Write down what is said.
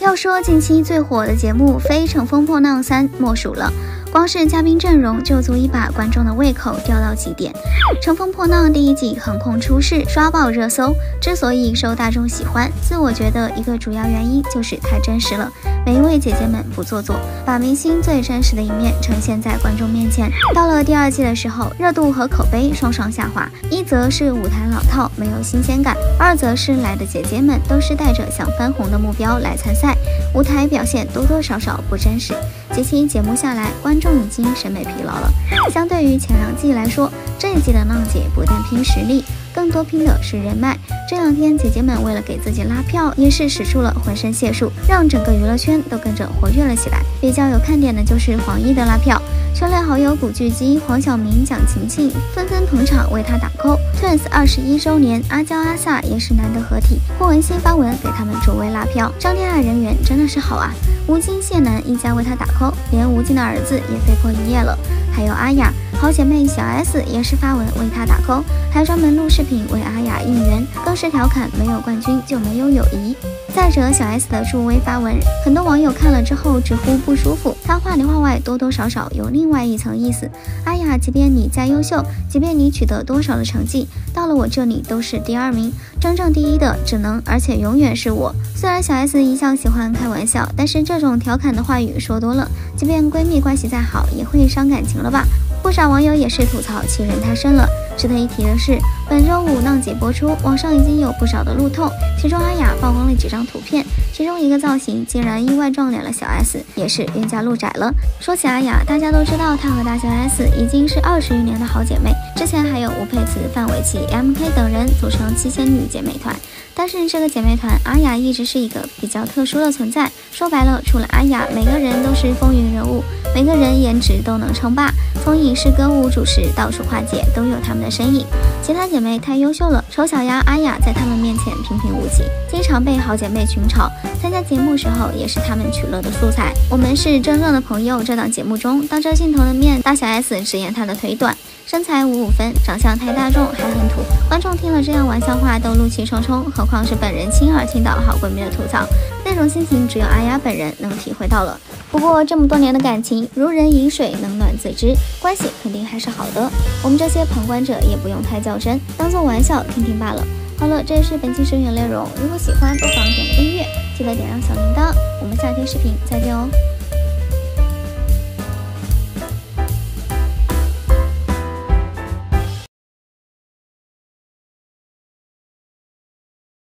要说近期最火的节目，非《乘风破浪三》莫属了。光是嘉宾阵容就足以把观众的胃口吊到极点。《乘风破浪》第一季横空出世，刷爆热搜。之所以受大众喜欢，自我觉得一个主要原因就是太真实了。每一位姐姐们不做作，把明星最真实的一面呈现在观众面前。到了第二季的时候，热度和口碑双双下滑。一则是舞台老套，没有新鲜感；二则是来的姐姐们都是带着想翻红的目标来参赛，舞台表现多多少少不真实。几期节目下来，观众已经审美疲劳了。相对于前两季来说，这一季的浪姐不但拼实力，更多拼的是人脉。这两天，姐姐们为了给自己拉票，也是使出了浑身解数，让整个娱乐圈都跟着活跃了起来。比较有看点的就是黄奕的拉票。圈内好友古巨基、黄晓明、蒋勤勤纷纷捧场为他打 call。Twins 二十一周年，阿娇阿 sa 也是难得合体。霍汶希发文给他们助威拉票。张天爱人缘真的是好啊，吴京、谢楠一家为他打 call，连吴京的儿子也被迫营业了。还有阿雅好姐妹小 S 也是发文为她打 call，还专门录视频为阿雅应援，更是调侃没有冠军就没有友谊。再者，小 S 的助威发文，很多网友看了之后直呼不舒服。他话里话外多多少少有另外一层意思。阿雅，即便你再优秀，即便你取得多少的成绩，到了我这里都是第二名，真正第一的只能而且永远是我。虽然小 S 一向喜欢开玩笑，但是这种调侃的话语说多了，即便闺蜜关系再好，也会伤感情了吧？不少网友也是吐槽欺人太甚了。值得一提的是，本周五浪姐播出，网上已经有不少的路透，其中阿雅曝光了几张图片，其中一个造型竟然意外撞脸了小 S，也是冤家路窄了。说起阿雅，大家都知道她和大小 S 已经是二十余年的好姐妹，之前还有吴佩慈、范玮琪、MK 等人组成七仙女姐妹团。但是这个姐妹团，阿雅一直是一个比较特殊的存在。说白了，除了阿雅，每个人都是风云人物，每个人颜值都能称霸，风影视、歌舞、主持到处跨界，都有他们的身影。其他姐妹太优秀了，丑小鸭阿雅在她们面前平平无奇，经常被好姐妹群嘲。参加节目时候，也是她们取乐的素材。我们是真正的朋友。这档节目中，当着镜头的面，大小 S 直言她的腿短。身材五五分，长相太大众还很土，观众听了这样玩笑话都怒气冲冲，何况是本人亲耳听到好闺蜜的吐槽，那种心情只有阿雅本人能体会到了。不过这么多年的感情，如人饮水，冷暖自知，关系肯定还是好的。我们这些旁观者也不用太较真，当做玩笑听听罢了。好了，这是本期声源内容，如果喜欢不妨点个订阅，记得点亮小铃铛。我们下期视频再见哦。